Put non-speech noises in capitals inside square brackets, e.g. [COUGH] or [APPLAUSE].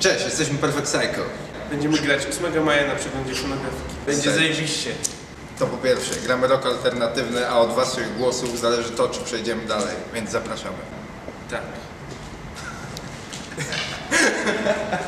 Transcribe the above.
Cześć, jesteśmy Perfect Psycho. Będziemy grać 8 maja na przeglądzie fonografiki. Będzie Serio? zajebiście. To po pierwsze, gramy rok alternatywny, a od waszych głosów zależy to, czy przejdziemy dalej, więc zapraszamy. Tak. [LAUGHS]